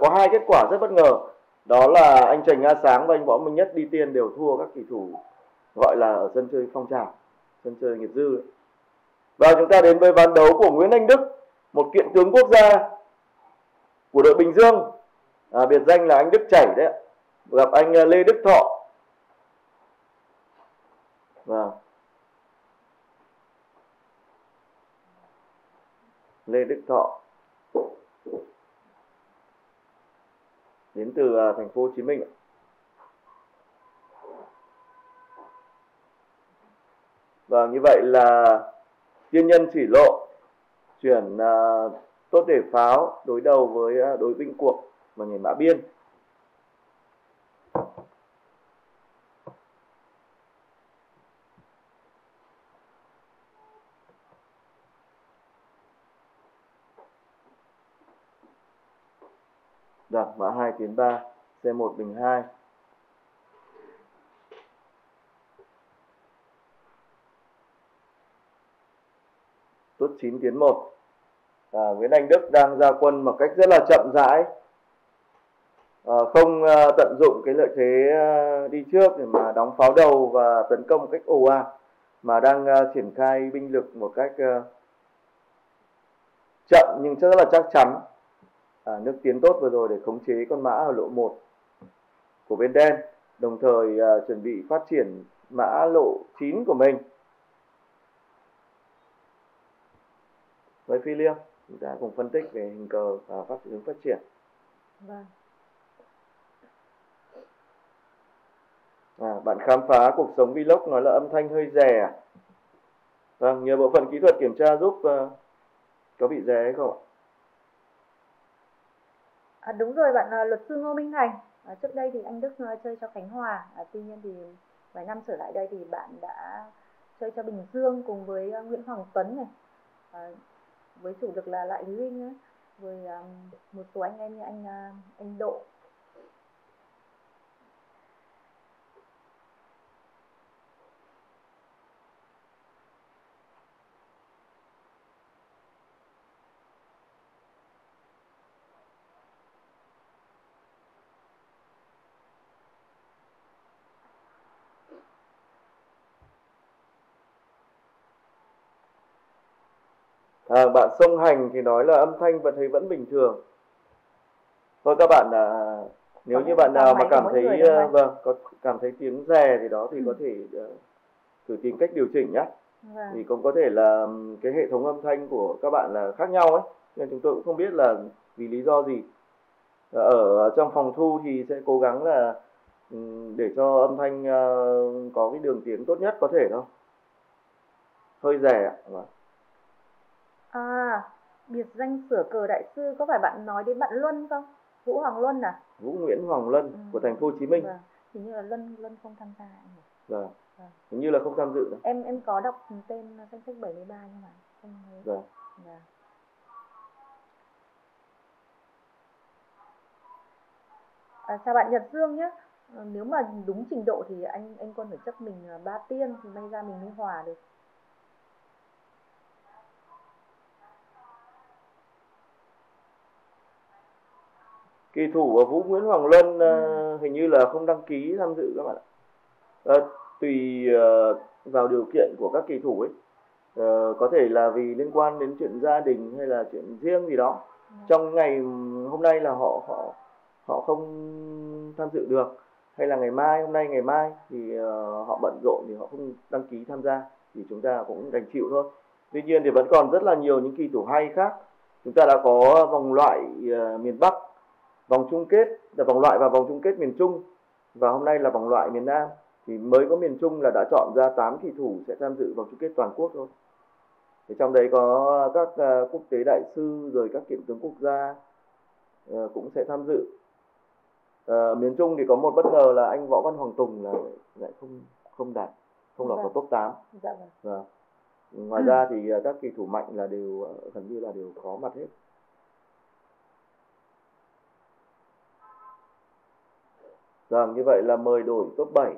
có hai kết quả rất bất ngờ. Đó là anh Trần Nga Sáng và anh Võ Minh Nhất đi tiên đều thua các kỳ thủ gọi là ở sân chơi phong trào sân chơi nghiệp dư. Và chúng ta đến với ván đấu của Nguyễn Anh Đức một kiện tướng quốc gia của đội Bình Dương. À, biệt danh là anh Đức chảy đấy gặp anh à, Lê Đức Thọ. Và Lê Đức Thọ. Đến từ à, thành phố Hồ Chí Minh Và vâng, như vậy là tiên nhân chỉ lộ chuyển uh, tốt để pháo đối đầu với uh, đối binh cuộc và nhảy mã biên. Được, mã 2 tiến 3, C1 bình 2. tốt 9 tiến 1 à, Nguyễn Anh Đức đang ra quân một cách rất là chậm rãi. À, không à, tận dụng cái lợi thế à, đi trước để mà đóng pháo đầu và tấn công một cách ồ ạt mà đang à, triển khai binh lực một cách à, chậm nhưng rất là chắc chắn à, nước tiến tốt vừa rồi để khống chế con mã ở lộ 1 của bên đen đồng thời à, chuẩn bị phát triển mã lộ 9 của mình. Với phi liêng chúng ta cùng phân tích về hình cờ và phát hướng phát triển. Vâng. À, bạn khám phá cuộc sống vlog nói là âm thanh hơi rè à? vâng nhờ bộ phận kỹ thuật kiểm tra giúp uh, có bị rè hay không ạ à, đúng rồi bạn uh, luật sư ngô minh thành. À, trước đây thì anh đức uh, chơi cho khánh hòa. À, tuy nhiên thì vài năm trở lại đây thì bạn đã chơi cho bình dương cùng với uh, nguyễn hoàng tuấn này. À, với chủ lực là lại Lý Huynh ấy, với um, một số anh em như anh uh, anh Độ. À, bạn sông hành thì nói là âm thanh vẫn thấy vẫn bình thường. Thôi các bạn à, nếu như bạn nào mà cảm thấy à, vâng có cảm thấy tiếng rè thì đó thì Ừ. có thể à, thử tìm cách điều chỉnh nhé. vâng. Thì cũng có thể là cái hệ thống âm thanh của các bạn là khác nhau ấy. Nên chúng tôi cũng không biết là vì lý do gì. Ở trong phòng thu thì sẽ cố gắng là để cho âm thanh à, có cái đường tiếng tốt nhất có thể thôi. Hơi rè ạ. Vâng. À biệt danh sửa cờ đại sư có phải bạn nói đến bạn Luân không Vũ Hoàng Luân à Vũ Nguyễn Hoàng Lân Ừ. của thành phố Hồ Chí Minh. vâng. hình như là Luân Luân không tham gia? Vâng. Vâng. Hình như là không tham dự em em có đọc tên danh sách 73 nhưng mà không thấy Vâng. Vâng. À, chào bạn Nhật Dương nhé. Ờ, nếu mà đúng trình độ thì anh anh quân phải chấp mình à, ba tiên thì may ra mình mới hòa được. Kỳ thủ của Vũ Nguyễn Hoàng Luân Ừ. ờ, hình như là không đăng ký tham dự các bạn ạ. Ờ, tùy ờ, vào điều kiện của các kỳ thủ ấy. Ờ, có thể là vì liên quan đến chuyện gia đình hay là chuyện riêng gì đó. Trong ngày hôm nay là họ họ họ không tham dự được hay là ngày mai hôm nay ngày mai thì ờ, họ bận rộn thì họ không đăng ký tham gia thì chúng ta cũng đành chịu thôi. Tuy nhiên thì vẫn còn rất là nhiều những kỳ thủ hay khác. Chúng ta đã có vòng loại ờ, miền Bắc vòng chung kết là vòng loại và vòng chung kết miền Trung và hôm nay là vòng loại miền Nam thì mới có miền Trung là đã chọn ra 8 kỳ thủ sẽ tham dự vòng chung kết toàn quốc thôi. Thì trong đấy có các ờ, quốc tế đại sư rồi các kiện tướng quốc gia ờ, cũng sẽ tham dự. Ờ, miền Trung thì có một bất ngờ là anh Võ Văn Hoàng Tùng là lại không không đạt không lọt vào Vâng. top 8. Dạ vâng. Vâng. Ngoài ra thì các kỳ thủ mạnh là đều gần như là đều có mặt hết. Vâng, như vậy là mời đổi top 7.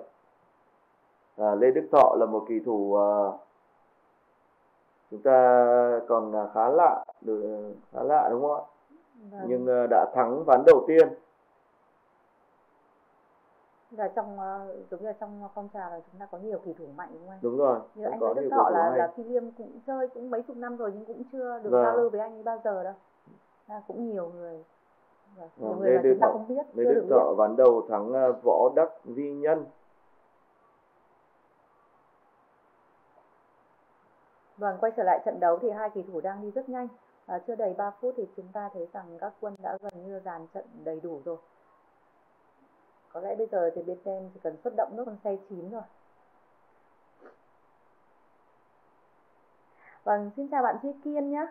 À, Lê Đức Thọ là một kỳ thủ à, chúng ta còn à, khá lạ, được, khá lạ đúng không ạ? Vâng. nhưng ờ, đã thắng ván đầu tiên là trong ờ, giống như trong phong trào là chúng ta có nhiều kỳ thủ mạnh đúng không đúng rồi Như anh có Nguyễn Đức Thọ là hay. là Phi Liêm cũng chơi cũng mấy chục năm rồi nhưng cũng chưa được Vâng. giao lưu với anh ấy bao giờ đâu. À, cũng nhiều người. Vâng. Người Lê mà Đức Thọ- Lê Đức Thọ ván đầu thắng ờ, Võ Đắc Vi Nhân Vâng, quay trở lại trận đấu thì hai kỳ thủ đang đi rất nhanh. À, chưa đầy 3 phút thì chúng ta thấy rằng các quân đã gần như dàn trận đầy đủ rồi. Có lẽ bây giờ thì bên đen chỉ cần xuất động nước con xe chín rồi. Vâng, xin chào bạn Chi Kiên nhé.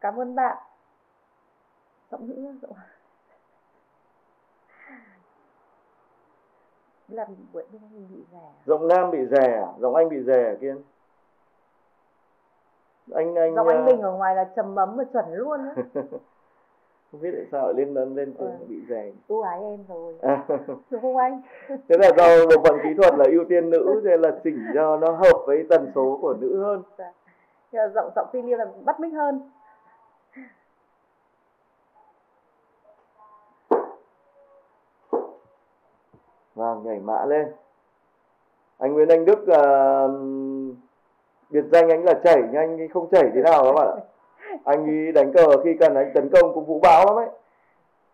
Cảm ơn bạn. Giọng nữ, giọng... là buổi bên anh bị rẻ. giọng nam bị à? giọng anh bị à, kiên anh anh Giọng anh ờ, Bình ở ngoài là trầm ấm và chuẩn luôn á. không biết tại sao lại lên lên lên Ừ. bị rè ưu ái em rồi à, đúng không anh thế là do bộ phận kỹ thuật là ưu tiên nữ nên là chỉnh cho nó hợp với tần số của nữ hơn mà giọng giọng phi liêu là bắt mic hơn vâng nhảy mã lên. Anh Nguyễn Anh Đức à, biệt danh anh là chảy nhưng anh ấy không chảy thế nào các bạn ạ. Anh ấy đánh cờ khi cần anh tấn công cũng vũ bão lắm ấy.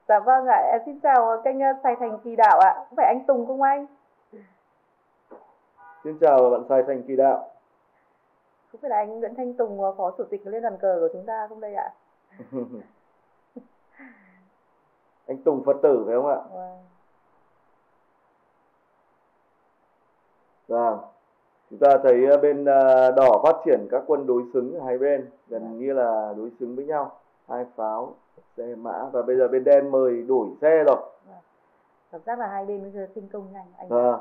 Dạ vâng ạ em xin chào kênh uh, Sài Thành Kỳ Đạo ạ. Có phải anh Tùng không anh? Xin chào bạn Sài Thành Kỳ Đạo. Không phải là anh Nguyễn Thanh Tùng uh, phó chủ tịch liên đoàn cờ của chúng ta không đây ạ? Anh Tùng Phật tử phải không ạ? Vâng. Vâng. Chúng ta thấy ờ, bên ờ, đỏ phát triển các quân đối xứng hai bên gần Vâng. như là đối xứng với nhau. Hai pháo, xe mã và bây giờ bên đen mời đổi xe rồi. cảm giác là hai bên bây giờ tinh công nhanh anh. Vâng.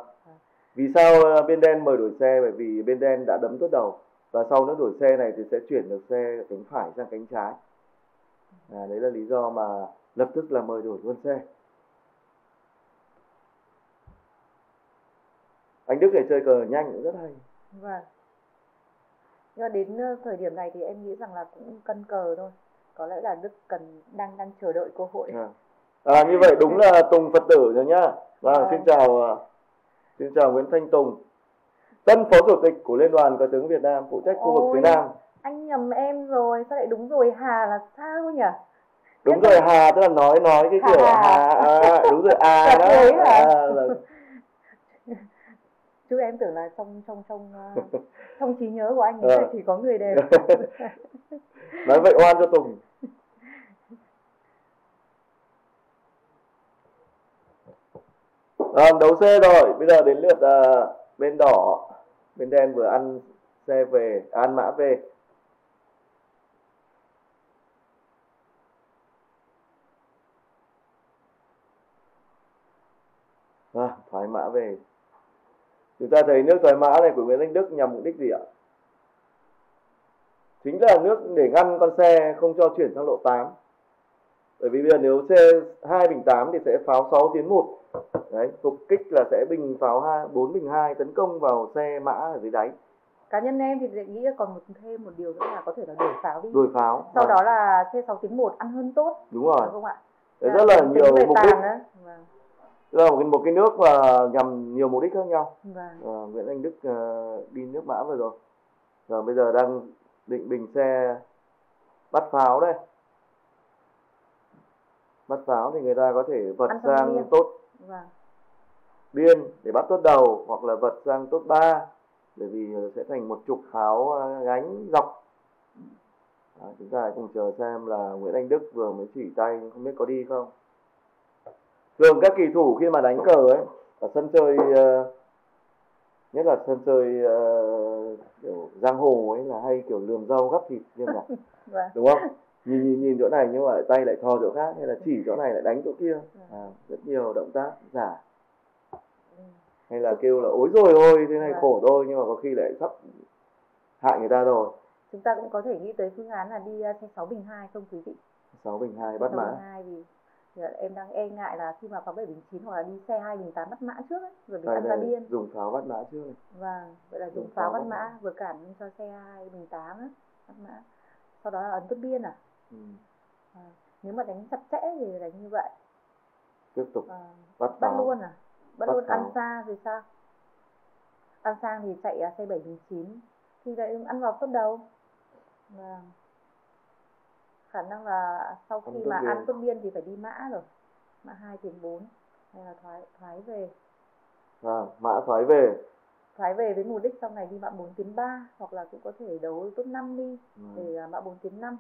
Vì sao ờ, bên đen mời đổi xe? Bởi vì bên đen đã đấm tốt đầu và sau nó đổi xe này thì sẽ chuyển được xe cánh phải sang cánh trái. À, đấy là lý do mà lập tức là mời đổi luôn xe. Anh Đức này chơi cờ nhanh cũng rất hay. vâng nhưng mà đến uh, thời điểm này thì em nghĩ rằng là cũng cân cờ thôi có lẽ là Đức cần đang đang chờ đợi cơ hội À, à, như vậy đúng là Tùng Phật tử rồi nhá. Vâng, Vâng. xin chào à, xin chào Nguyễn Thanh Tùng. Tân phó chủ tịch của Liên đoàn cờ tướng Việt Nam phụ trách khu vực phía Nam. anh nhầm em rồi sao lại đúng rồi Hà là sao nhỉ Đúng rồi Hà tức là nói nói cái kiểu Hà. Hà à, đúng rồi à đó. À, là, chứ em tưởng là trong trong trong uh, trong trí nhớ của anh ấy Ờ. là chỉ có người đẹp nói vậy oan cho Tùng. À, đấu xe rồi, bây giờ đến lượt à, bên đỏ, bên đen vừa ăn xe về, à, ăn mã về. À, thoái mã về. Chúng ta thấy nước thoái mã này của Nguyễn Anh Đức nhằm mục đích gì ạ? Chính là nước để ngăn con xe không cho chuyển sang lộ 8. Bởi vì bây giờ nếu xe 2 bình 8 thì sẽ pháo 6 tiến 1. Đấy, phục kích là sẽ bình pháo 2, 4 bình 2 tấn công vào xe mã ở dưới đáy, cá nhân em thì lại nghĩ là còn một thêm một điều nữa là có thể là đổi pháo đi đuổi pháo. sau Vâng, đó là C6 tiến 1 ăn hơn tốt đúng rồi. đúng không ạ Đấy, rất là tính nhiều mục đích. Là một cái, một cái nước mà nhằm nhiều mục đích khác nhau. Vâng. Ờ, Nguyễn Anh Đức ờ, đi nước mã vừa rồi. Rồi bây giờ đang định bình xe bắt pháo đây. Bắt pháo thì người ta có thể vật Ăn sang biên. tốt Vâng. biên để bắt tốt đầu hoặc là vật sang tốt 3 bởi vì sẽ thành một trục pháo ờ, gánh dọc. Đó, chúng ta hãy cùng chờ xem là Nguyễn Anh Đức vừa mới chỉ tay không biết có đi không. Thường các kỳ thủ khi mà đánh cờ ấy ở sân chơi ờ, nhất là sân chơi ờ, kiểu giang hồ ấy là hay kiểu lườm rau gắp thịt riêng cả Vâng. đúng không? Nhìn, nhìn nhìn chỗ này nhưng mà tay lại thò chỗ khác hay là chỉ chỗ này lại đánh chỗ kia. À, rất nhiều động tác giả. Ừ. hay là kêu là ối rồi ôi thế này Vâng. khổ thôi nhưng mà có khi lại sắp hại người ta rồi. Chúng ta cũng có thể nghĩ tới phương án là đi uh, C6 bình 2 không quý vị? Sáu bình hai bắt C6 mã. bình 2 vì thì là em đang e ngại là khi mà pháo 7 bình 9 hoặc là đi xe 2 bình 8 bắt mã trước ấy, rồi bị ăn ra điên dùng pháo bắt mã trước này. vâng vậy là dùng Dùng pháo pháo bắt mã mã. vừa cản cho xe 2 bình 8 á bắt mã sau đó là ấn tốt biên à Ừ. À, nếu mà đánh chặt chẽ thì đánh như vậy tiếp tục à, bắt bắt vào. luôn à bắt, Bắt luôn ăn vào. xa thì sao ăn sang thì chạy à, xe 709 thì lại ăn vào tốt đầu vâng khả năng là sau khi mà ăn tốt biên thì phải đi mã rồi. Mã hai tiền 4 hay là thoái thoái về. À, mã thoái về. Thoái về với mục đích sau này đi mã 4 tiến 3 hoặc là cũng có thể đấu top 5 đi Ừ. để à, mã 4 tiến 5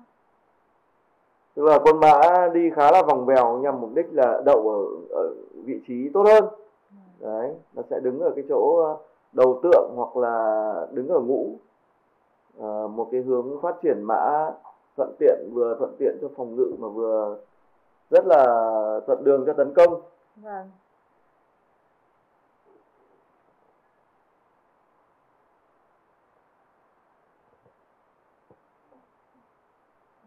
tức là con mã đi khá là vòng vèo nhằm mục đích là đậu ở, ở vị trí tốt hơn. Đấy nó sẽ đứng ở cái chỗ ờ, đầu tượng hoặc là đứng ở ngũ. Ờ, một cái hướng phát triển mã thuận tiện vừa thuận tiện cho phòng ngự mà vừa rất là thuận đường cho tấn công vâng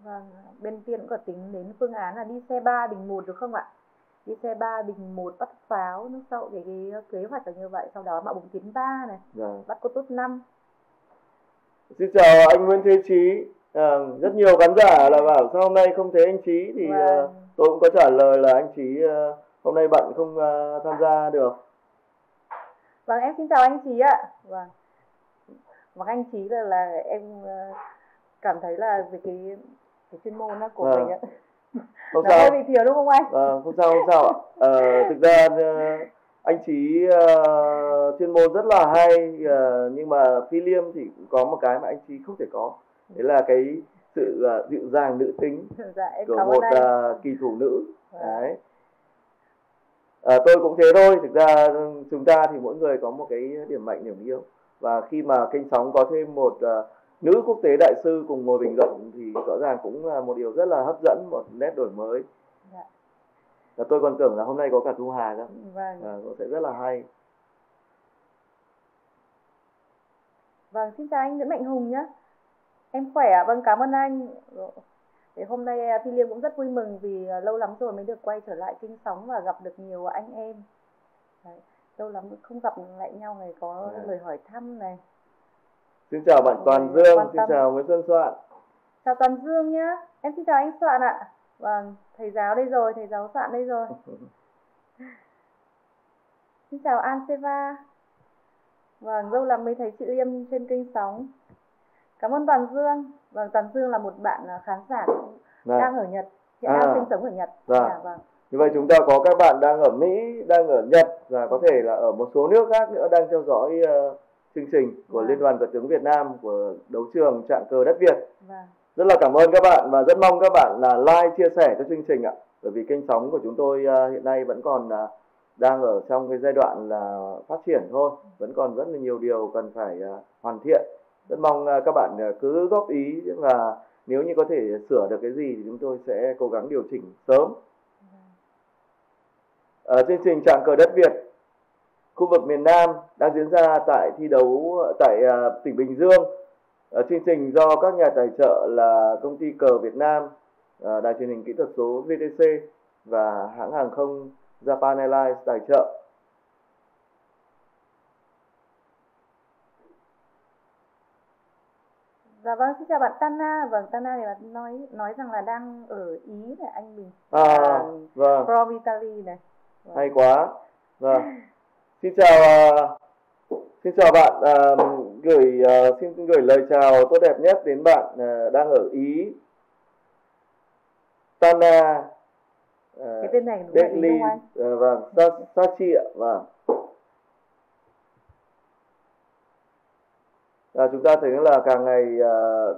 Vâng, bên tiên cũng có tính đến phương án là đi xe 3 bình 1 được không ạ? Đi xe 3 bình 1 bắt pháo nước sau để cái kế hoạch là như vậy, sau đó mạo bùng tiến 3 này, Vâng. bắt cô tốt 5. Xin chào anh Nguyễn Thế Chí à, rất nhiều khán giả là bảo sao hôm nay không thấy anh Chí thì Vâng. ờ, tôi cũng có trả lời là anh Chí ờ, hôm nay bận không ờ, tham gia được Vâng, em xin chào anh Chí ạ. Vâng. Vâng, anh Chí là là em cảm thấy là về cái cái chuyên môn đó của Vâng. mình ạ. không Nó sao hơi bị thiếu đúng không anh? Ờ, không sao không sao ạ Ờ, thực ra anh Chí ờ, chuyên môn rất là hay ờ, nhưng mà phi liêm thì cũng có một cái mà anh Chí không thể có đấy là cái sự ờ, dịu dàng nữ tính Dạ, em của một ờ, kỳ thủ nữ Vâng. đấy Ờ, tôi cũng thế thôi thực ra chúng ta thì mỗi người có một cái điểm mạnh điểm yếu và khi mà kênh sóng có thêm một ờ, nữ quốc tế đại sư cùng ngồi bình luận thì rõ ràng cũng là một điều rất là hấp dẫn một nét đổi mới Dạ. và tôi còn tưởng là hôm nay có cả thu hà nữa Vâng. à, cũng sẽ rất là hay Vâng, xin chào anh Nguyễn Mạnh Hùng nhé. Em khỏe ạ, vâng cảm ơn anh. Để hôm nay à, Phi Liêm cũng rất vui mừng vì à, lâu lắm rồi mới được quay trở lại kinh sóng và gặp được nhiều anh em. Đấy, lâu lắm không gặp lại nhau này có Dạ. lời hỏi thăm này. xin chào bạn Toàn Dương xin chào Nguyễn Xuân Soạn Chào Toàn Dương nhá. Em xin chào anh Soạn ạ. Vâng, thầy giáo đây rồi, thầy giáo Soạn đây rồi. Xin chào An Seva. Vâng, lâu lắm mới thấy chị Liêm trên kênh sóng. Cảm ơn Toàn Dương. Vâng, Toàn Dương là một bạn à, khán giả Này, đang ở Nhật, hiện À. đang sinh sống ở Nhật. Dạ. Dạ, vâng. như vậy chúng ta có các bạn đang ở Mỹ đang ở Nhật và có thể là ở một số nước khác nữa đang theo dõi ờ, chương trình của Vâng. Liên đoàn Cờ tướng Việt Nam của đấu trường trạng cờ đất Việt Vâng. rất là cảm ơn các bạn và rất mong các bạn là like chia sẻ cho chương trình ạ bởi vì kênh sóng của chúng tôi ờ, hiện nay vẫn còn ờ, đang ở trong cái giai đoạn là phát triển thôi vẫn còn rất là nhiều điều cần phải ờ, hoàn thiện rất mong à, các bạn à, cứ góp ý và nếu như có thể sửa được cái gì thì chúng tôi sẽ cố gắng điều chỉnh sớm Ờ, chương trình trạng cờ đất Việt khu vực miền Nam đang diễn ra tại thi đấu tại à, tỉnh Bình Dương Ờ, chương trình do các nhà tài trợ là công ty cờ Việt Nam, đài truyền hình kỹ thuật số VTC và hãng hàng không Japan Airlines tài trợ. Dạ vâng, xin chào bạn Tana. Vâng, Tana thì bạn nói nói rằng là đang ở Ý này, anh mình. À, vâng, From Italy này. Vâng. hay quá. Vâng. Xin chào ờ, xin chào bạn ờ, gửi ờ, xin gửi lời chào tốt đẹp nhất đến bạn đang ở Ý. Tana ờ, Cái tên này đúng là Ý Delhi, không anh? ờ, vâng, Sa- Sachi ạ, vâng. À, chúng ta thấy là càng ngày à,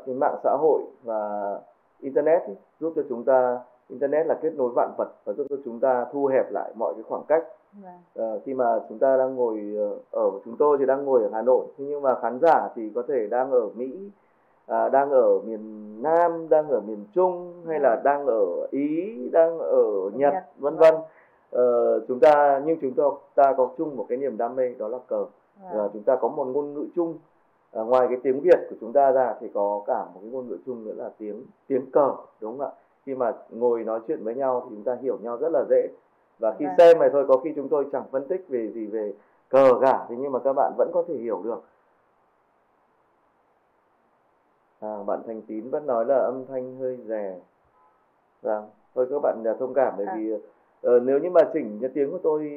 cái mạng xã hội và internet ý, giúp cho chúng ta internet là kết nối vạn vật và giúp cho chúng ta thu hẹp lại mọi cái khoảng cách Vâng. Ờ, khi mà chúng ta đang ngồi ờ, ở chúng tôi thì đang ngồi ở Hà Nội nhưng mà khán giả thì có thể đang ở Mỹ à, đang ở miền Nam đang ở miền Trung hay là đang ở Ý đang ở Nhật Nhật, vân vâng. vân Ờ, chúng ta nhưng chúng ta ta có chung một cái niềm đam mê đó là cờ Vâng. Ờ, chúng ta có một ngôn ngữ chung À, ngoài cái tiếng Việt của chúng ta ra thì có cả một cái ngôn ngữ chung nữa là tiếng tiếng cờ đúng không ạ? Khi mà ngồi nói chuyện với nhau thì chúng ta hiểu nhau rất là dễ. Và khi Vâng. xem này thôi có khi chúng tôi chẳng phân tích về gì về cờ cả thế nhưng mà các bạn vẫn có thể hiểu được. À, bạn Thành Tín vẫn nói là âm thanh hơi rè. Vâng thôi các bạn à, thông cảm bởi À. vì ờ, nếu như mà chỉnh cái tiếng của tôi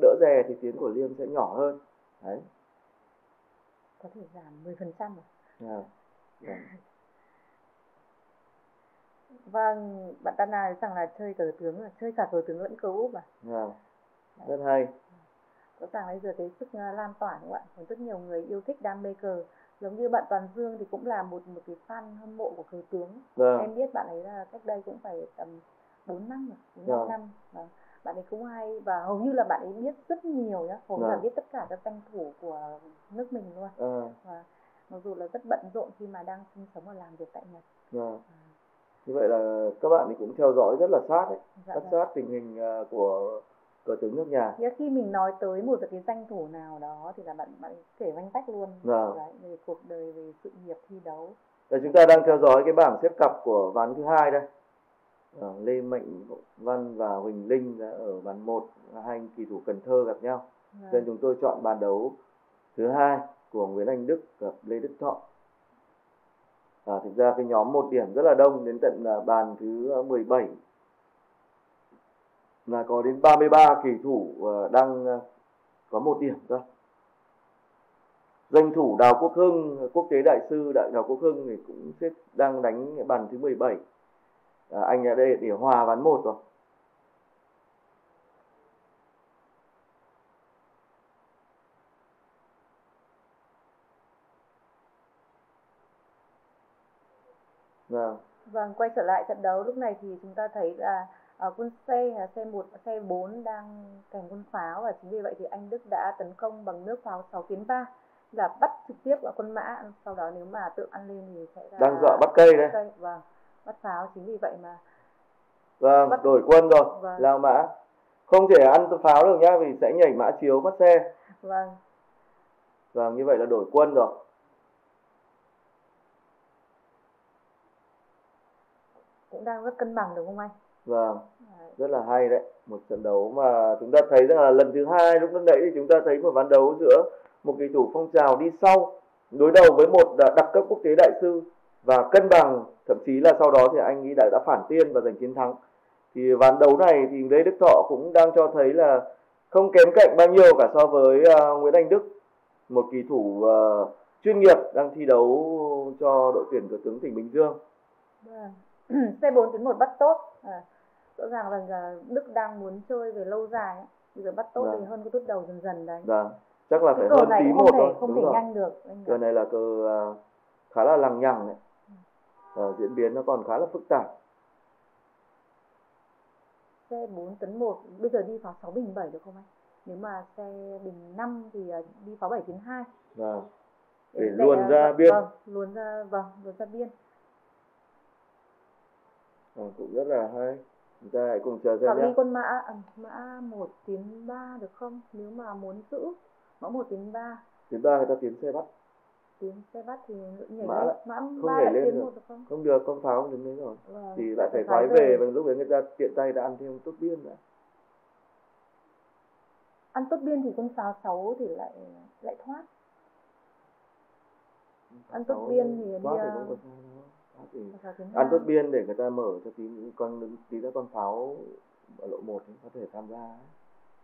đỡ rè thì tiếng của Liêm sẽ nhỏ hơn. Đấy có thể giảm 10% rồi. à. Vâng. Vâng, bạn ta nói rằng là chơi cờ tướng là chơi cả cờ tướng lẫn cờ úp mà. Vâng. rất hay Rõ ràng bây giờ cái sức uh, lan tỏa đúng không ạ? Có rất nhiều người yêu thích đam mê cờ. Giống như bạn Toàn Dương thì cũng là một một cái fan hâm mộ của cờ tướng. vâng Em biết bạn ấy là cách đây cũng phải tầm 4 năm rồi, 4 Vâng. năm. Vâng. Bạn ấy cũng hay và hầu như là bạn ấy biết rất nhiều nhá, hầu như là Vâng. biết tất cả các danh thủ của nước mình luôn. à, Và mặc dù là rất bận rộn khi mà đang sinh sống và làm việc tại Nhật. vâng. À, như vậy là các bạn thì cũng theo dõi rất là sát đấy dạ rất vâng. sát tình hình à, của cờ tướng nước nhà Nghĩa khi mình nói tới một cái danh thủ nào đó thì là bạn bạn kể vanh tách luôn Vâng. Đấy, về cuộc đời về sự nghiệp thi đấu Và chúng ta đang theo dõi cái bảng xếp cặp của ván thứ hai đây. Ờ, Lê Mạnh Văn và Huỳnh Linh đã ở ván 1 hai kỳ thủ Cần Thơ gặp nhau. Vâng. Nên chúng tôi chọn bàn đấu thứ hai của Nguyễn Anh Đức gặp Lê Đức Thọ. À, thực ra cái nhóm một điểm rất là đông đến tận là bàn thứ 17 là có đến 33 kỳ thủ ờ, đang ờ, có một điểm cơ. Danh thủ Đào Quốc Hưng, quốc tế đại sư Đại Đào Quốc Hưng thì cũng xếp đang đánh bàn thứ 17. À, anh đã để để hòa ván 1 rồi. Vâng, Vâng, quay trở lại trận đấu lúc này thì chúng ta thấy là ở quân C là C1 và C4 đang kèm quân pháo và chính vì vậy thì anh Đức đã tấn công bằng nước pháo 6 tiến 3 là bắt trực tiếp vào quân mã sau đó nếu mà tự ăn lên thì sẽ là đang dọa bắt cây đây. cây vâng bắt pháo chính vì vậy mà Vâng, Bắt- đổi quân rồi, Vâng. lao mã. Không thể ăn pháo được nhá vì sẽ nhảy mã chiếu mất xe. vâng Vâng, như vậy là đổi quân rồi. cũng đang rất cân bằng đúng không anh? Vâng. Rất là hay đấy một trận đấu mà chúng ta thấy rằng là lần thứ hai lúc nãy thì chúng ta thấy một ván đấu giữa một kỳ thủ phong trào đi sau đối đầu với một đặc cấp quốc tế đại sư và cân bằng thậm chí là sau đó thì anh ấy đã đã phản tiên và giành chiến thắng thì ván đấu này thì Lê Đức Thọ cũng đang cho thấy là không kém cạnh bao nhiêu cả so với à, Nguyễn Anh Đức một kỳ thủ à, chuyên nghiệp đang thi đấu cho đội tuyển cờ tướng tỉnh Bình Dương Vâng. C4 tiến 1 bắt tốt. À, rõ ràng là Đức đang muốn chơi về lâu dài. ấy. Bây giờ bắt tốt Vâng. thì hơn cái tút đầu dần dần đấy. và chắc là phải Cái hơn tí một thôi không đúng thể rồi nhanh được. cờ này là cờ à, khá là lằng nhằng đấy Ờ, diễn biến nó còn khá là phức tạp C4 tấn 1 bây giờ đi pháo 6 bình 7 được không anh? Nếu mà xe bình 5 thì à, đi pháo 7 tiến 2. Vâng. để Để- luồn à, ra vâng, biên Vâng, luồn ra vâng, luồn ra biên. Ờ, cũng rất là hay chúng ta hãy cùng chờ xem nhé đi con mã à, mã 1 tiến 3 được không? Nếu mà muốn giữ mã 1 tiến 3 thứ ba người ta tiến xe bắt tiến xe bắt thì nhảy Mã lên mã không 3 nhảy lên được. 1 được không? không được con pháo không đến đấy rồi Vâng, thì lại phải phái về và lúc đấy người ta tiện tay đã ăn thêm tốt biên nữa ăn tốt biên thì con pháo 6 thì lại lại thoát Ăn tốt biên thì thoát thì à, cũng có ăn tốt biên để người ta mở cho tí con tí nữa con pháo ở lộ một có thể tham gia.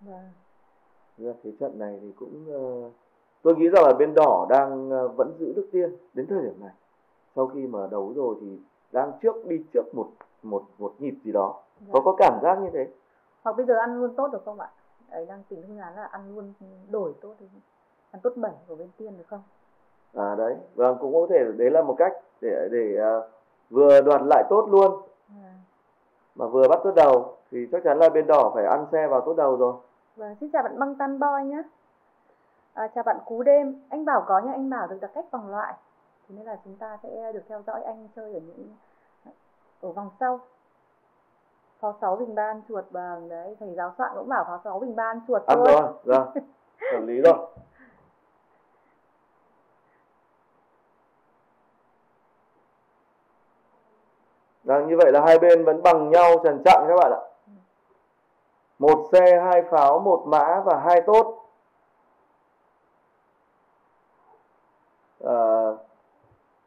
Vâng. Thế trận này thì cũng ờ, tôi nghĩ rằng là bên đỏ đang ờ, vẫn giữ được tiên đến thời điểm này. Sau khi mà đấu rồi thì đang trước đi trước một một một nhịp gì đó. Có Dạ. có cảm giác như thế? Hoặc bây giờ ăn luôn tốt được không ạ? Ấy đang tính phương án là ăn luôn đổi tốt đi. Ăn tốt 7 của bên tiên được không? À đấy. Vâng cũng có thể đấy là một cách để để ờ, vừa đoạt lại tốt luôn. À. mà vừa bắt tốt đầu. Thì chắc chắn là bên đỏ phải ăn xe vào tốt đầu rồi. Vâng, xin chào bạn băng tan boy nhé à, chào bạn cú đêm. Anh bảo có nhưng anh bảo được đặt cách vòng loại. Thế nên là chúng ta sẽ được theo dõi anh chơi ở những ở vòng sau. Pháo 6 bình ba ăn chuột bằng đấy thầy giáo soạn cũng bảo pháo 6 bình ba ăn chuột ăn thôi. rồi vâng hợp lý rồi. Vâng, như vậy là hai bên vẫn bằng nhau trần chặn các bạn ạ. Một xe, hai pháo, một mã và hai tốt.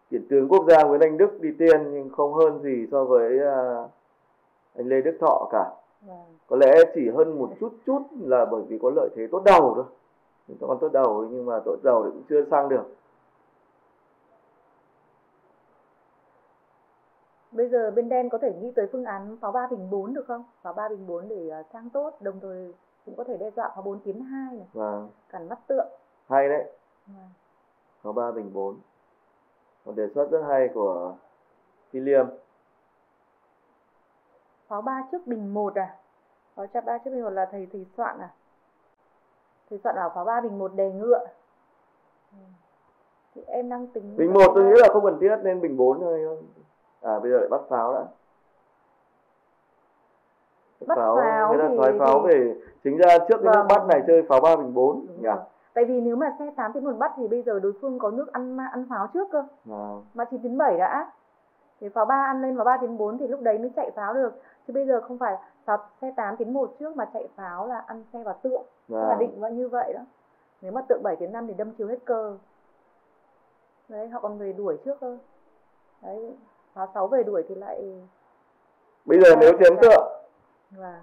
Kiện tướng quốc gia Nguyễn Anh Đức đi tiên nhưng không hơn gì so với à, anh Lê Đức Thọ cả. Vâng. Có lẽ chỉ hơn một chút chút là bởi vì có lợi thế tốt đầu thôi. Những con tốt đầu nhưng mà tốt đầu thì cũng chưa sang được. Bây giờ bên đen có thể nghĩ tới phương án pháo ba bình 4 được không? Pháo ba bình 4 để ờ, sang tốt đồng thời cũng có thể đe dọa pháo 4 tiến 2 này. Và cản mắt tượng. Hay đấy. Vâng. Có ba bình bốn. Một đề xuất rất hay của William. Pháo ba trước bình 1 à? Pháo chặt ba trước bình 1 là thầy thầy soạn à? Thầy soạn bảo pháo ba bình 1 đề ngựa. Ừ. thì em đang tính bình một tôi nghĩ là không cần thiết nên bình bốn thôi. À bây giờ lại bắt pháo đã. Bắt pháo người ta thì- thoái pháo về chính ra trước cái Vâng. bắt này chơi pháo ba bình bốn nhỉ. Tại vì nếu mà xe 8 tiến 1 bắt thì bây giờ đối phương có nước ăn ăn pháo trước cơ. À, mà 9 tiến 7 đã. Thì pháo 3 ăn lên vào 3 tiến 4 thì lúc đấy mới chạy pháo được. Chứ bây giờ không phải pháo xe 8 tiến 1 trước mà chạy pháo là ăn xe vào tượng. Là và định vậy như vậy đó. Nếu mà tượng 7 tiến 5 thì đâm chiếu hết cơ. Đấy họ còn về đuổi trước cơ. Đấy pháo 6 về đuổi thì lại bây giờ nếu chém tượng. Và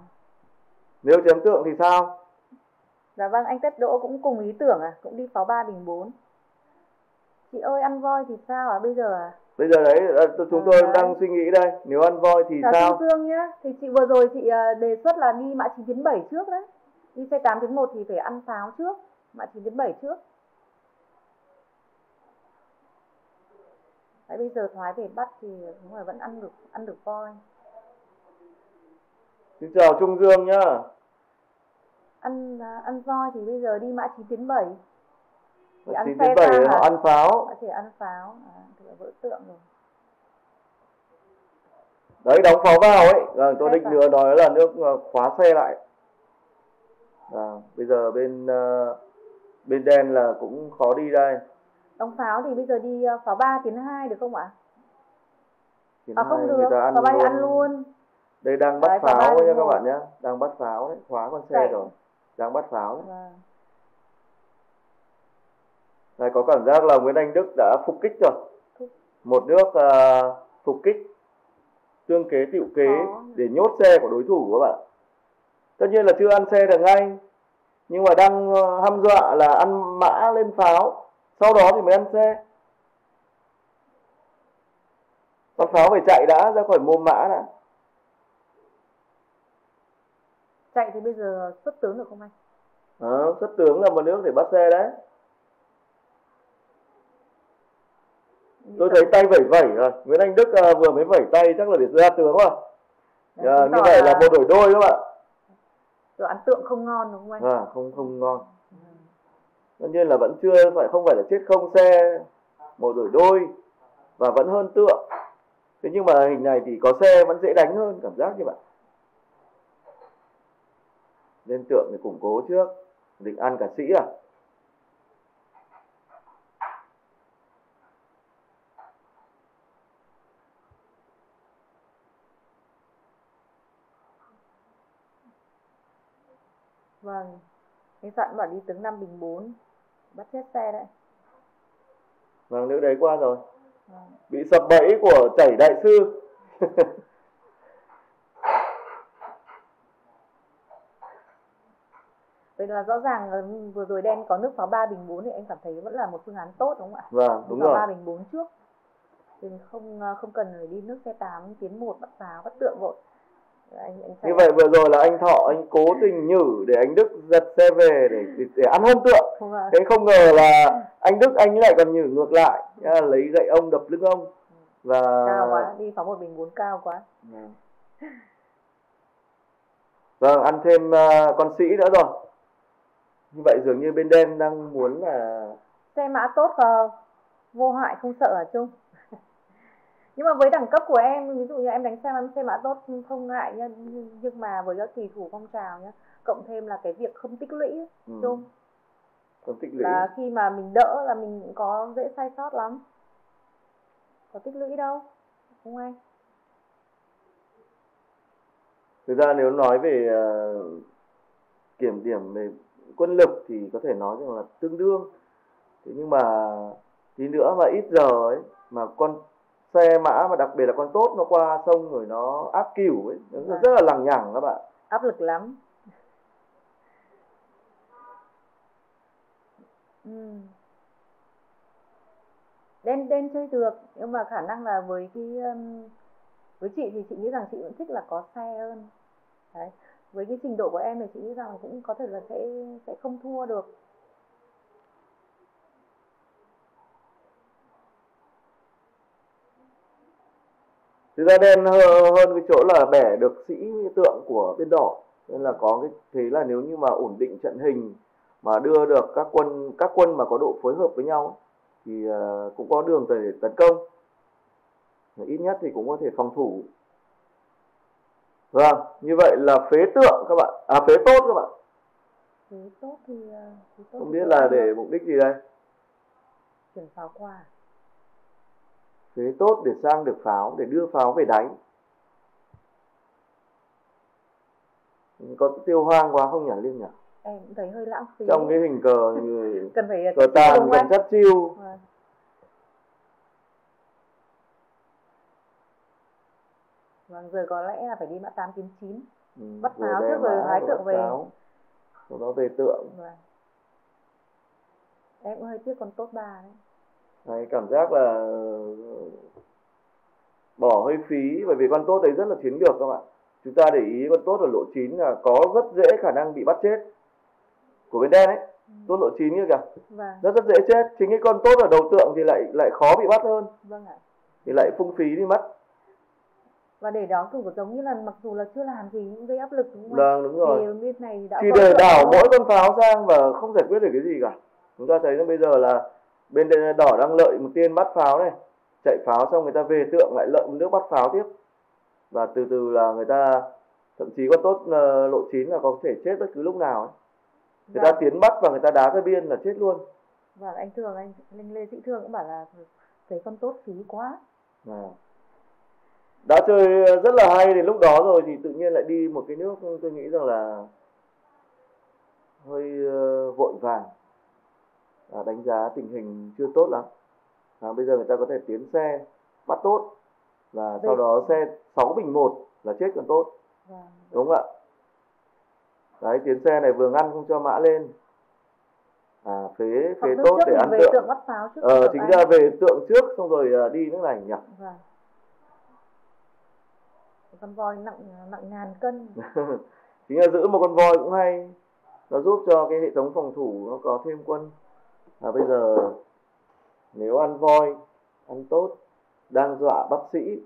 nếu chém tượng thì sao dạ vâng anh Tết Đỗ cũng cùng ý tưởng à cũng đi pháo 3 bình 4 chị ơi ăn voi thì sao à bây giờ à? Bây giờ đấy ờ, chúng tôi Đấy. đang suy nghĩ đây. Nếu ăn voi thì Là sao? Trung Dương nhá. Thì chị vừa rồi chị ờ, đề xuất là đi mã 9 tiến 7 trước đấy. Đi xe 8 tiến 1 thì phải ăn pháo trước mã 9 tiến 7 trước. Đấy bây giờ thoái về bắt thì đúng rồi vẫn ăn được ăn được voi. Xin chào Trung Dương nhá ăn à, ăn voi thì bây giờ đi mã 9 tiến 7 thì ăn chín xe đến bảy sang họ à? ăn pháo. Có thể ăn pháo. À, thì là vỡ tượng rồi. Đấy đóng pháo vào ấy. À, tôi định nữa nói là nước ờ, khóa xe lại. À, bây giờ bên ờ, bên đen là cũng khó đi đây. Đóng pháo thì bây giờ đi pháo 3 tiến 2 được không ạ? À không được. người ta ăn pháo 3 luôn. thì ăn luôn. đây đang bắt Đấy, pháo đi các bạn nhé đang bắt pháo đấy khóa con xe Chạy. rồi đang bắt pháo. Đấy. vâng. Này, có cảm giác là Nguyễn Anh Đức đã phục kích rồi. Một nước ờ, phục kích tương kế tiệu kế để nhốt xe của đối thủ các bạn. Tất nhiên là chưa ăn xe được ngay nhưng mà đang ờ, hăm dọa là ăn mã lên pháo. Sau đó thì mới ăn xe. Con pháo phải chạy đã ra khỏi mồm mã đã chạy thì bây giờ xuất tướng được không anh? Đó, xuất tướng là một nước để bắt xe đấy. Tôi thấy tay vẩy vẩy rồi. Nguyễn Anh Đức ờ, vừa mới vẩy tay chắc là để ra tướng rồi Đấy, Ờ, như vậy là bộ đổi đôi các bạn đồ ăn tượng không ngon đúng không anh? À, không không ngon. Ừ. tất nhiên là vẫn chưa phải không phải là chết không xe một đổi đôi và vẫn hơn tượng. Thế nhưng mà hình này thì có xe vẫn dễ đánh hơn cảm giác như vậy lên tượng thì củng cố trước. Định ăn cả sĩ à? Vâng anh soạn bảo đi tướng 5 bình 4 bắt chết xe đấy. Vâng nữ đấy qua rồi. Vâng. bị sập bẫy của chảy đại sư vậy là rõ ràng là vừa rồi đen có nước pháo 3 bình 4 thì anh cảm thấy vẫn là một phương án tốt đúng không ạ? Vâng đúng pháo rồi. 3 bình 4 trước. Thì không ờ, không cần phải đi nước xe 8 tiến 1 bắt pháo bắt tượng vội. Anh, anh như vậy vừa rồi là anh thọ anh cố tình nhử để anh đức giật xe về để để, để ăn hơn tượng. Thế không ngờ là anh đức anh lại còn nhử ngược lại Nha, lấy gậy ông đập lưng ông. Và cao quá đi pháo một bình 4 cao quá. Vâng ăn thêm ờ, con sĩ nữa rồi như vậy dường như bên đen đang muốn là xe mã tốt và vô hại không sợ hả Trung? nhưng mà với đẳng cấp của em ví dụ như em đánh xe xe mã tốt không ngại nha. Nhưng- mà với các kỳ thủ phong trào nhá cộng thêm là cái việc không tích lũy ừ, Trung con tích lũy. Là khi mà mình đỡ là mình cũng có dễ sai sót lắm. Có tích lũy đâu không anh thực ra nếu nói về ờ, kiểm điểm về quân lực thì có thể nói rằng là tương đương. Thế nhưng mà tí nữa mà ít giờ ấy mà con xe mã mà đặc biệt là con tốt nó qua sông rồi nó áp cửu ấy nó Vâng. rất là lằng nhằng các bạn. Áp lực lắm. Ừ. đen đen chơi được nhưng mà khả năng là với cái um, với chị thì chị nghĩ rằng chị vẫn thích là có xe hơn. Đấy với cái trình độ của em thì chị nghĩ rằng cũng có thể là sẽ sẽ không thua được. Thực ra đen hơn cái chỗ là bẻ được sĩ tượng của bên đỏ. Nên là có cái, thế là nếu như mà ổn định trận hình mà đưa được các quân các quân mà có độ phối hợp với nhau, thì ờ, cũng có đường để tấn công. Ít nhất thì cũng có thể phòng thủ vâng như vậy là phế tượng các bạn. À phế tốt các bạn. Thế tốt thì ờ, thế tốt không biết là để mục đích gì đây? Chuyển pháo qua. Phế tốt để sang được pháo để đưa pháo về đánh. Có tiêu hoang quá không nhỉ liêm nhỉ? Em thấy hơi lãng phí. Trong cái hình cờ như cần phải cờ tàn cần chất chiêu. Vâng. Vâng, giờ có lẽ là phải đi mã 8 kiếm 9. ừ, Bắt pháo trước rồi hái tượng về. sau đó về tượng Vâng. Em cũng hơi tiếc con tốt ba đấy. Đấy, cảm giác là bỏ hơi phí bởi vì con tốt đấy rất là chiến lược các bạn chúng ta để ý con tốt ở lộ 9 là có rất dễ khả năng bị bắt chết của bên đen ấy tốt lộ 9 như kìa Vâng, rất rất dễ chết chính cái con tốt ở đầu tượng thì lại lại khó bị bắt hơn vâng ạ. thì lại phung phí đi mất Và để đó cũng giống như là mặc dù là chưa làm gì cũng gây áp lực đúng không? vâng đúng rồi Thì bên này đã có để đảo mỗi con pháo sang và không giải quyết được cái gì cả chúng ta thấy là bây giờ là bên đỏ đang lợi một tiên bắt pháo này chạy pháo xong người ta về tượng lại lợi một nước bắt pháo tiếp và từ từ là người ta thậm chí con tốt ờ, lộ chín là có thể chết bất cứ lúc nào ấy. người ta Vâng, tiến bắt và người ta đá cái biên là chết luôn vâng, anh Thường, anh, anh Lê Sĩ Thương cũng bảo là thấy con tốt phí quá. À. đã chơi rất là hay đến lúc đó rồi thì tự nhiên lại đi một cái nước tôi nghĩ rằng là hơi ờ, vội vàng. À, đánh giá tình hình chưa tốt lắm. À, bây giờ người ta có thể tiến xe bắt tốt và sau đó xe 6 bình một là chết còn tốt. Vâng, đúng không ạ? Đấy tiến xe này vừa ngăn không cho mã lên. À phế phế tốt để thì ăn tượng. tượng bắt pháo trước. ờ chính ra về tượng trước xong rồi à, đi nước này nhỉ? Vâng. Con voi nặng nặng ngàn cân. chính là giữ một con voi cũng hay. Nó giúp cho cái hệ thống phòng thủ nó có thêm quân. À, bây giờ nếu ăn voi ăn tốt đang dọa bác sĩ.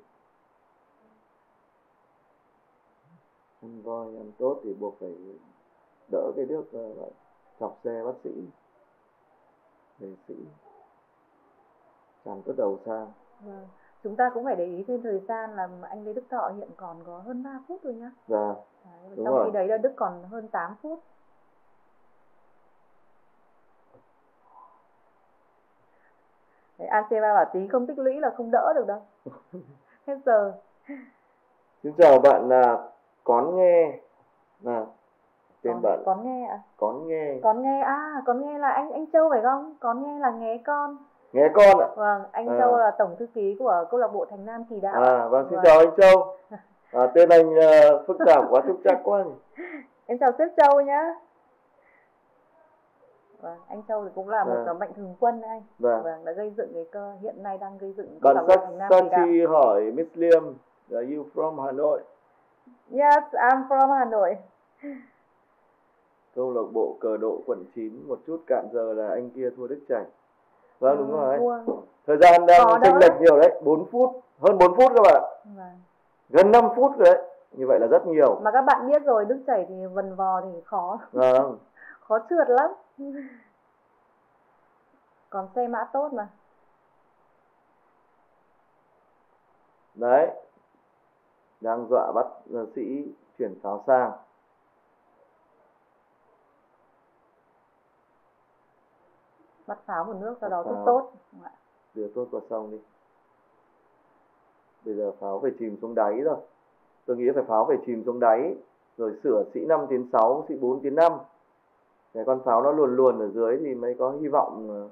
Ăn voi ăn tốt thì buộc phải đỡ cái nước ờ, chọc xe bác sĩ. Vệ sĩ. Tràn cất đầu sang. Vâng. Chúng ta cũng phải để ý thêm thời gian là anh Lê Đức Thọ hiện còn có hơn 3 phút thôi nhá. và Đấy, trong rồi. khi đấy là Đức còn hơn 8 phút. Đấy, AC3 bảo tí không tích lũy là không đỡ được đâu. Hết giờ. xin chào bạn là Cón nghe là tên Còn, bạn còn nghe à? Cón nghe Còn nghe à, còn nghe là anh anh Châu phải không? Còn nghe là nghe con. Nghe con ạ Vâng, anh À. Châu là tổng thư ký của câu lạc bộ Thành Nam Kỳ Đạo. À, vâng, xin chào anh Châu. À, tên anh ờ, phức tạp quá, phức tạp quá. nhỉ. Em chào sếp Châu nhá. Vâng, anh Châu thì cũng là một Vâng. mạnh thường quân đấy anh. Vâng. Vâng, đã gây dựng cái cơ hiện nay đang gây dựng câu lạc bộ Thành Nam Kỳ Đạo. Hỏi Miss Liêm, are you from Hà Nội? Yes, I'm from Hà Nội. Câu lạc bộ cờ độ quận 9, một chút cạn giờ là anh kia thua Đức Chảy. Vâng, đúng rồi. Thua. Thời gian đang chênh lệch nhiều đấy, 4 phút, hơn 4 phút các bạn. Vâng. Gần 5 phút rồi đấy. Như vậy là rất nhiều. Mà các bạn biết rồi, Đức chảy thì vần vò thì khó, Vâng. khó trượt lắm. Còn xe mã tốt mà. Đấy. Đang dọa bắt sĩ chuyển pháo sang. Bắt pháo một nước sau đó pháo. tốt. Ạ? đưa tốt qua sông đi bây giờ pháo phải chìm xuống đáy rồi tôi nghĩ phải pháo phải chìm xuống đáy rồi sửa sĩ 5 tiến 6 sĩ 4 tiến 5 để con pháo nó luồn luồn ở dưới thì mới có hy vọng ờ,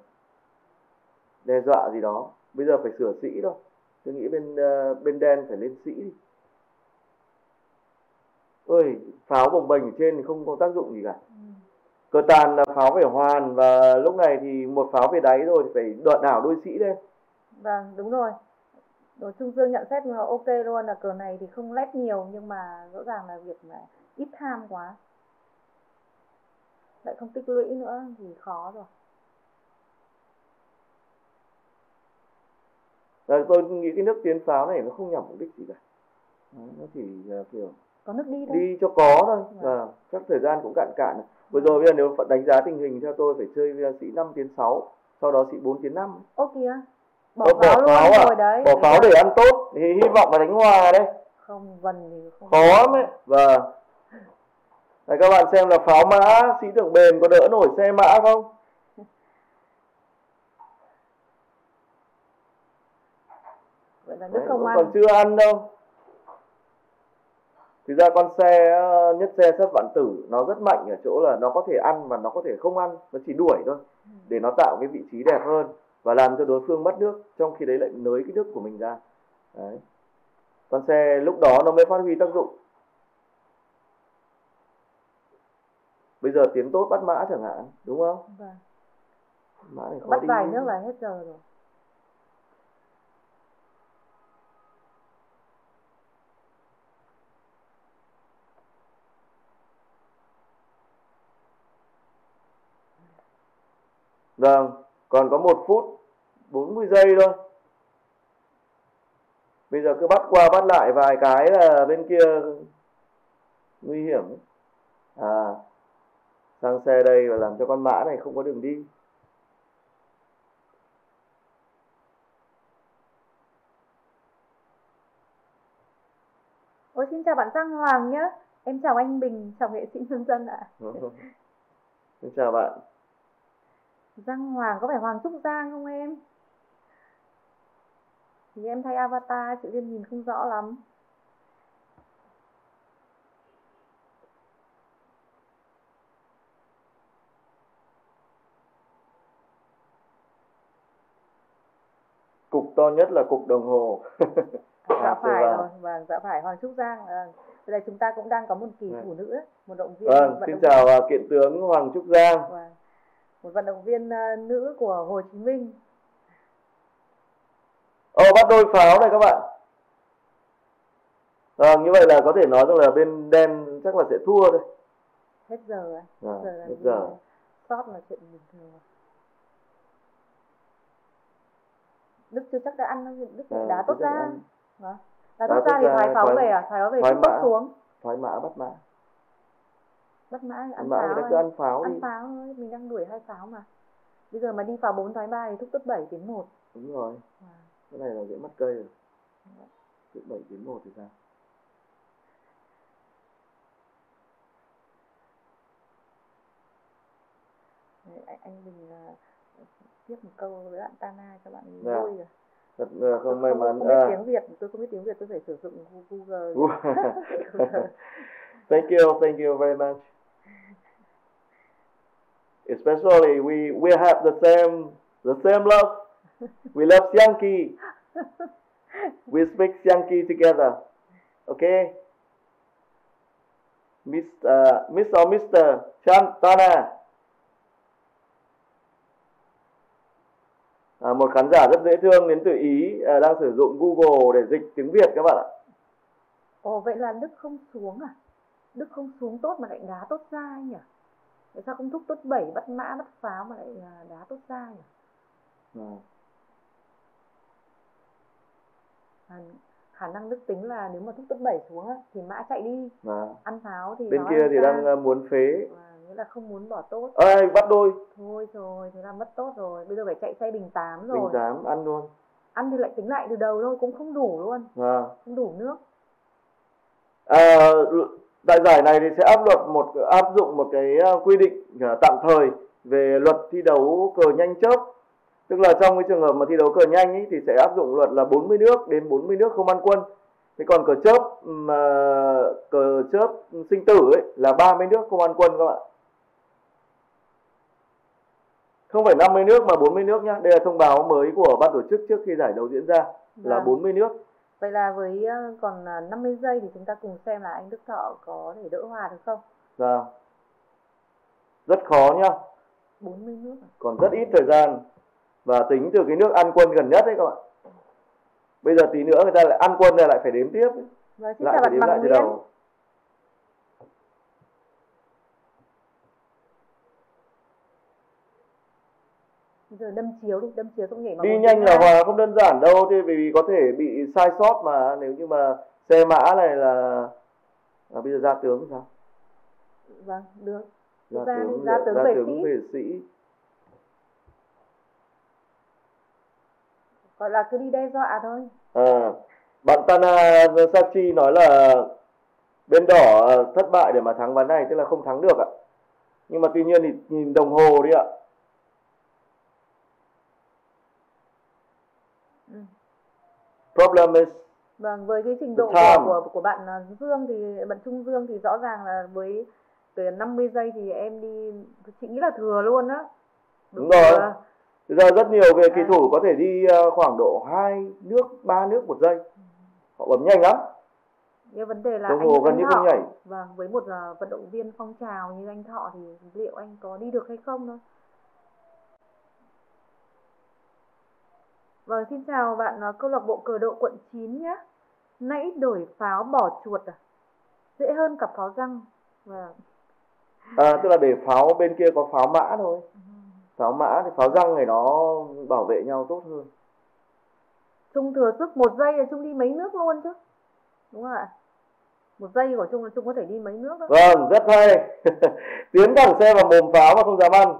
đe dọa gì đó bây giờ phải sửa sĩ thôi tôi nghĩ bên uh, bên đen phải lên sĩ đi ơi pháo bồng bềnh ở trên thì không có tác dụng gì cả cờ tàn là pháo phải hoàn và lúc này thì một pháo về đáy rồi thì phải đoạn đảo đôi sĩ lên vâng đúng rồi. Đồ Trung Dương nhận xét là ok luôn là cờ này thì không lép nhiều nhưng mà rõ ràng là việc mà ít tham quá. Lại không tích lũy nữa thì khó rồi. Rồi tôi nghĩ cái nước tiến pháo này nó không nhằm mục đích gì cả. Nó chỉ uh, kiểu có nước đi thôi. Đi cho có thôi. Và vâng. chắc thời gian cũng cạn cạn. Vừa rồi bây giờ nếu đánh giá tình hình theo tôi phải chơi sĩ 5 tiến 6, sau đó sĩ 4 tiến 5. Ô kìa. Bỏ, pháo, bỏ pháo à? rồi đấy. Bỏ pháo để ăn tốt thì hy vọng là đánh hòa đấy. Không vần thì không. Khó lắm ấy. Vâng. Này các bạn xem là pháo mã sĩ tưởng bền có đỡ nổi xe mã không? Vậy là Đấy, không ăn. Còn chưa ăn đâu. Thực ra con xe ờ, nhất xe sắp vạn tử nó rất mạnh ở chỗ là nó có thể ăn và nó có thể không ăn, nó chỉ đuổi thôi ừ. để nó tạo cái vị trí đẹp hơn và làm cho đối phương mất nước trong khi đấy lại nới cái nước của mình ra. Đấy. Con xe lúc đó nó mới phát huy tác dụng. Bây giờ tiến tốt bắt mã chẳng hạn, đúng không? Vâng. Mã này khó bắt vài nước là hết giờ rồi. Vâng, còn có một phút 40 giây thôi. Bây giờ cứ bắt qua bắt lại vài cái là bên kia nguy hiểm. À, sang xe đây và làm cho con mã này không có đường đi. Ôi xin chào bạn Giang Hoàng nhé. Em chào anh Bình, chào nghệ sĩ nhân dân ạ. xin chào bạn. Giang Hoàng có phải Hoàng Trúc Giang không em? Thì em thay avatar chị Liên nhìn không rõ lắm. Cục to nhất là cục đồng hồ. dạ à, phải rồi, vâng, dạ phải Hoàng Trúc Giang. Vâng. Bây giờ chúng ta cũng đang có một kỳ thủ nữ, một động viên. Vâng, xin chào viên. kiện tướng Hoàng Trúc Giang. Vâng một vận động viên uh, nữ của Hồ Chí Minh. Ồ, bắt đôi pháo này các bạn. Vâng, như vậy là có thể nói rằng là bên đen chắc là sẽ thua thôi. Hết giờ à? Hết giờ là hết giờ. Sót là chuyện bình thường. Đức chưa chắc đã ăn đâu, Đức à, đá tốt ra. Vâng. Đá tốt ra thì thoái pháo về à? Thoái pháo về thoái mã, xuống. Thoái mã bắt mã bắt mã ăn pháo người cứ ăn pháo ăn đi. pháo thôi mình đang đuổi hai pháo mà. Bây giờ mà đi pháo bốn thoái ba thì thúc tất bảy tiến một. Đúng rồi. À. cái này là dễ mất cây rồi. Thúc bảy tiến một thì sao? Đấy, anh, anh mình uh, tiếp một câu với bạn Tana cho bạn dạ. vui rồi. Thật uh, không may mắn không biết à. tiếng Việt tôi không biết tiếng Việt tôi phải sử dụng Google. Thank you thank you very much especially we we have the same the same love. We love Xiangqi we speak Xiangqi together. Okay. Miss uh, Miss or Mr. Chantana. À, một khán giả rất dễ thương đến từ Ý à, đang sử dụng Google để dịch tiếng Việt các bạn ạ. Ồ vậy là Đức không xuống à? Đức không xuống tốt mà lại đá tốt ra nhỉ? Tại sao không thúc tốt 7 bắt mã bắt pháo mà lại đá tốt ra nhỉ? Ừ. À, khả năng đức tính là nếu mà thúc tốt 7 xuống á, thì mã chạy đi. À. ăn pháo thì bên kia thì đang à, muốn phế. À, nghĩa là không muốn bỏ tốt. Ơi bắt đôi. Thôi rồi thế là mất tốt rồi. Bây giờ phải chạy xe bình 8 rồi. Bình 8 ăn luôn. Ăn thì lại tính lại từ đầu thôi cũng không đủ luôn. À. không đủ nước. À, đại giải này thì sẽ áp luật một áp dụng một cái ờ, quy định ờ, tạm thời về luật thi đấu cờ nhanh chớp. Tức là trong cái trường hợp mà thi đấu cờ nhanh ý, thì sẽ áp dụng luật là 40 nước đến 40 nước không ăn quân. Thế còn cờ chớp mà cờ chớp sinh tử ấy là 30 nước không ăn quân các bạn không phải 50 nước mà 40 nước nhá. Đây là thông báo mới của ban tổ chức trước khi giải đấu diễn ra là Vâng. 40 nước Vậy là với ờ, còn ờ, 50 giây thì chúng ta cùng xem là anh Đức Thọ có thể đỡ hòa được không? Vâng. Rất khó nhá, 40 nước à? còn rất ít thời gian và tính từ cái nước ăn quân gần nhất đấy các bạn. Bây giờ tí nữa người ta lại ăn quân là lại phải đếm tiếp, Vâng, lại phải bạn đếm Bằng lại từ đầu. Giờ đâm chiếu đi, đâm chiếu xong nhảy vào Đi nhanh là hòa không đơn giản đâu, thì vì có thể bị sai sót mà nếu như mà xe mã này là à, bây giờ ra tướng thì sao? Vâng, được. Ra Ra tướng ra tướng ra về tướng sĩ. về sĩ. Gọi là cứ đi đe dọa thôi. À, bạn Tana Sachi nói là bên đỏ à, thất bại để mà thắng ván này tức là không thắng được ạ. Nhưng mà tuy nhiên thì nhìn đồng hồ đi ạ. Ừ. Problem is Vâng, với cái trình độ của, của của bạn ờ, Dương thì bạn Trung Dương thì rõ ràng là với từ 50 giây thì em đi chị nghĩ là thừa luôn á. Đúng rồi. Thực ra rất nhiều về kỳ À. thủ có thể đi à, khoảng độ 2 nước, 3 nước một giây. Họ bấm nhanh lắm. Nhưng vấn đề là Đồng anh, hồ gần như không nhảy. vâng, với một ờ, vận động viên phong trào như anh Thọ thì liệu anh có đi được hay không thôi. Vâng, xin chào bạn ờ, câu lạc bộ cờ độ quận 9 nhé. Nãy đổi pháo bỏ chuột à? Dễ hơn cặp pháo răng. Vâng. À, tức là để pháo bên kia có pháo mã thôi. Pháo mã thì pháo răng này nó bảo vệ nhau tốt hơn. Trung thừa sức một giây là Trung đi mấy nước luôn chứ. Đúng không ạ? Một giây của Trung là Trung có thể đi mấy nước đó. Vâng, rất hay. Tiến thẳng xe vào mồm pháo mà không dám ăn.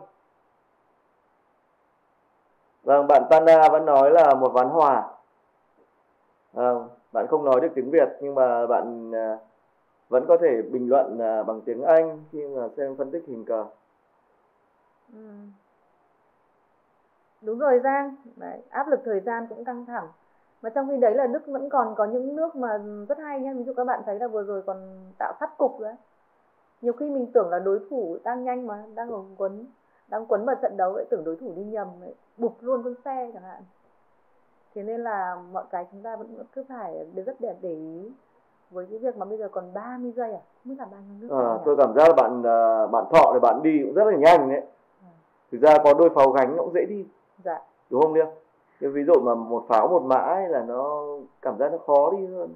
Vâng, bạn Tana vẫn nói là một ván hòa. Vâng, bạn không nói được tiếng Việt nhưng mà bạn à, vẫn có thể bình luận à, bằng tiếng Anh khi mà xem phân tích hình cờ. Ừ. Đúng rồi Giang, đấy, áp lực thời gian cũng căng thẳng. Mà trong khi đấy là Đức vẫn còn có những nước mà rất hay nhá. Ví dụ các bạn thấy là vừa rồi còn tạo sát cục đấy. Nhiều khi mình tưởng là đối thủ đang nhanh mà đang ở quấn đang quấn vào trận đấu lại tưởng đối thủ đi nhầm ấy, bụp luôn con xe chẳng hạn. Thế nên là mọi cái chúng ta vẫn cứ phải rất để để ý với cái việc mà bây giờ còn 30 giây à, biết là bao nhiêu nước À, tôi cảm giác là bạn à, bạn Thọ thì bạn đi cũng rất là nhanh đấy. Thực ra có đôi pháo gánh nó cũng dễ đi, Dạ. đúng không Liêm? Cái ví dụ mà một pháo một mã ấy là nó cảm giác nó khó đi hơn.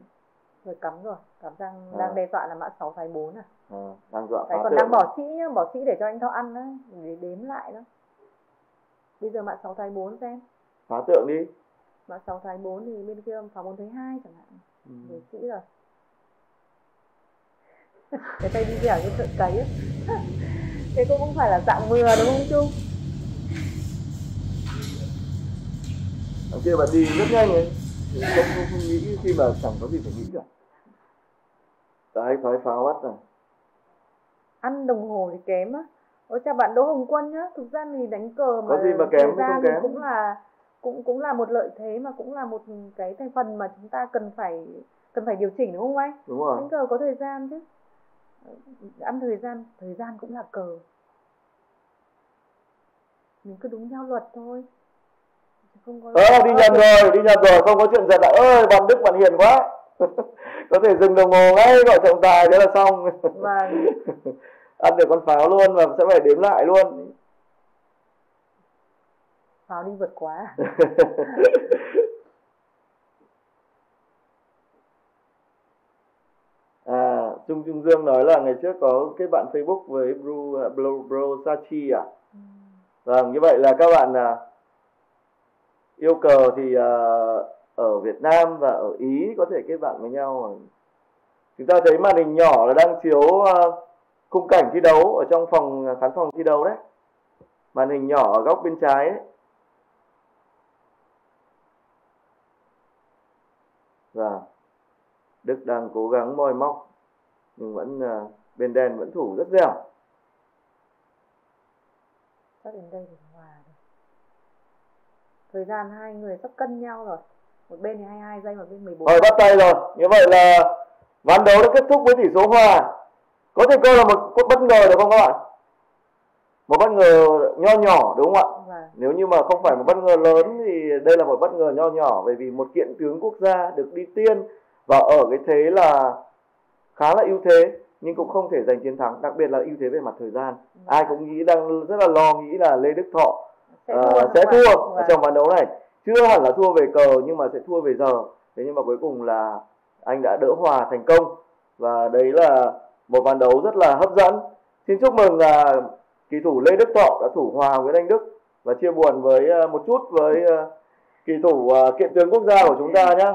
Rồi cắm rồi, cắm đang À. đang đe dọa là mã 6 thái 4 à. À, đang dọa Đấy còn tượng. đang bỏ sĩ nhá, bỏ sĩ để cho anh Thọ ăn đấy, để đếm lại đó. Bây giờ mã 6 thái 4 xem. phá tượng đi. Mã 6 thái 4 thì bên kia phá 4 thái 2 chẳng hạn. Ừ. Để sĩ rồi. cái tay đi dẻo như thợ cấy ấy. Thế cũng không phải là dạng mưa đúng không Trung? Đằng kia bạn đi rất nhanh ấy. Không, không, không nghĩ khi mà chẳng có gì phải nghĩ cả. Đấy, thoái pháo bắt rồi. Ăn đồng hồ thì kém á. Ôi chào bạn Đỗ Hồng Quân nhá. Thực ra thì đánh cờ mà Có gì mà kém thời không kém. cũng là cũng cũng là một lợi thế mà cũng là một cái thành phần mà chúng ta cần phải cần phải điều chỉnh đúng không anh? Đúng rồi. Đánh cờ có thời gian chứ. Ăn thời gian, thời gian cũng là cờ. Mình cứ đúng theo luật thôi. Không có Ờ, đi nhầm rồi, đi nhầm rồi, không có chuyện giật là ơi, bạn Đức bạn hiền quá. có thể dừng đồng hồ ngay, gọi trọng tài thế là xong. Vâng. Ăn được con pháo luôn và sẽ phải đếm lại luôn. Pháo đi vượt quá. À, Trung Trung Dương nói là ngày trước có cái bạn Facebook với Bro, Bro, Bro Sachi à? Vâng, như vậy là các bạn à, yêu cầu thì à, ở Việt Nam và ở Ý có thể kết bạn với nhau. Chúng ta thấy màn hình nhỏ là đang chiếu ờ, khung cảnh thi đấu ở trong phòng ờ, khán phòng thi đấu đấy. Màn hình nhỏ ở góc bên trái ấy. Và Đức đang cố gắng moi móc, nhưng vẫn ờ, bên đen vẫn thủ rất dẻo. Chắc đến đây thì hòa rồi. Thời gian hai người sắp cân nhau rồi. Một bên thì 22 giây, một bên 14. Rồi bắt tay rồi. Như vậy là ván đấu đã kết thúc với tỷ số hòa. Có thể coi là một bất ngờ được không các bạn? một bất ngờ nho nhỏ đúng không ạ Vâng. nếu như mà không phải một bất ngờ lớn thì đây là một bất ngờ nho nhỏ bởi vì một kiện tướng quốc gia được đi tiên và ở cái thế là khá là ưu thế nhưng cũng không thể giành chiến thắng đặc biệt là ưu thế về mặt thời gian ai cũng nghĩ đang rất là lo nghĩ là lê đức thọ sẽ ờ, thua, sẽ đúng thua ở trong ván đấu này chưa hẳn là thua về cờ nhưng mà sẽ thua về giờ. Thế nhưng mà cuối cùng là anh đã đỡ hòa thành công. Và đấy là một ván đấu rất là hấp dẫn. Xin chúc mừng là kỳ thủ lê đức thọ đã thủ hòa với anh đức. Và chia buồn với à, một chút với à, kỳ thủ à, kiện tướng quốc gia của chúng ta nhé